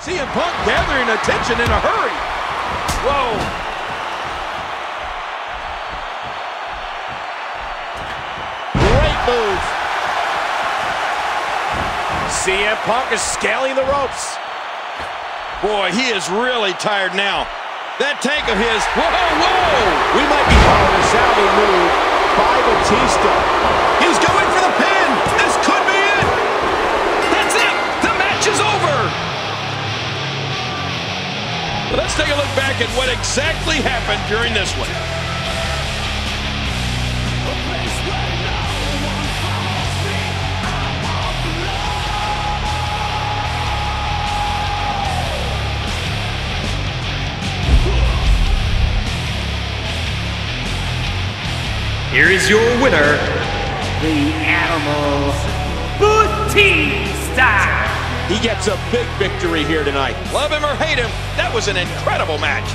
CM Punk gathering attention in a hurry. Whoa. Great move. CM Punk is scaling the ropes. Boy, he is really tired now. That tank of his, whoa, whoa! We might be calling a Saudi move Let's take a look back at what exactly happened during this one. Here is your winner, the Animal Batista. He gets a big victory here tonight. Love him or hate him, that was an incredible match.